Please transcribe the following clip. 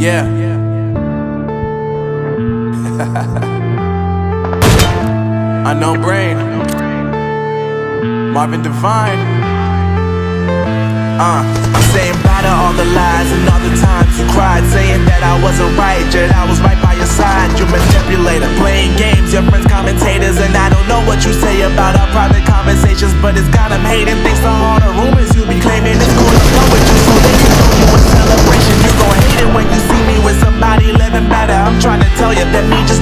Yeah. Unknown brain. Marvin Divine. Uh, I'm saying bye to all the lies and all the times you cried, saying that I wasn't right, yet I was right by your side. You manipulator, playing games, your friends commentators, and I don't know what you say about our private conversations, but it's got them hating. Thanks to all the rumors you be claiming it's cool. me just